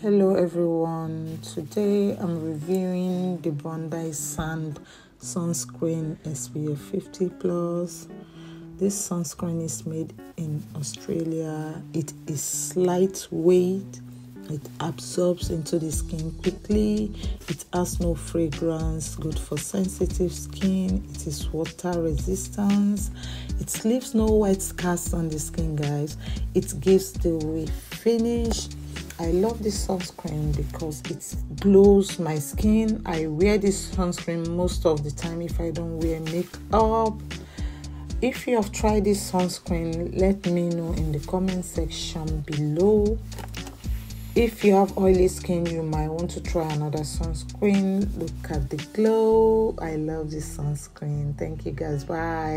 hello everyone. Today i'm reviewing the bondi sand sunscreen spf 50 plus. This sunscreen is made in australia. It is lightweight. It absorbs into the skin quickly. It has no fragrance. Good for sensitive skin. It is water resistant. It leaves no white scars on the skin guys. It gives the way finish I love this sunscreen because it glows my skin. I wear this sunscreen most of the time if I don't wear makeup. If you have tried this sunscreen, let me know in the comment section below. If you have oily skin, you might want to try another sunscreen. Look at the glow. I love this sunscreen. Thank you guys. Bye.